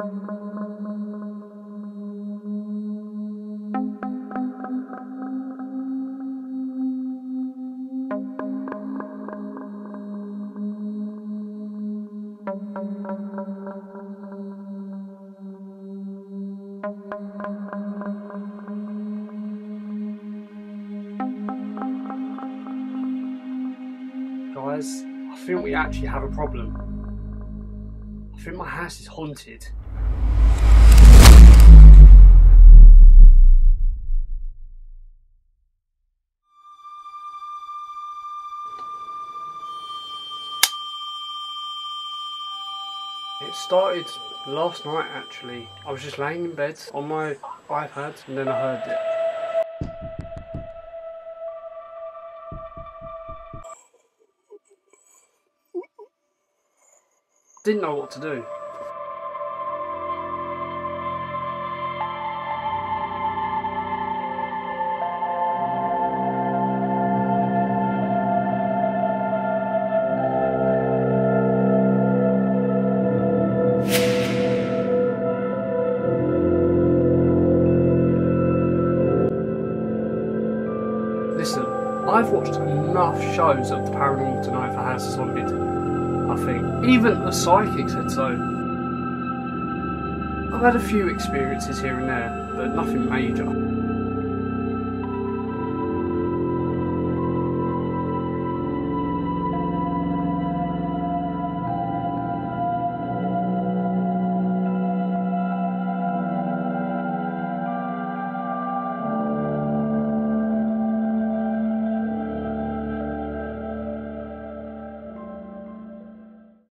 Guys, I think we actually have a problem. I think my house is haunted. It started last night actually. I was just laying in bed on my iPad and then I heard it. Didn't know what to do. I've watched enough shows of the paranormal to know if a house is haunted. I think. Even the psychic said so. I've had a few experiences here and there, but nothing major.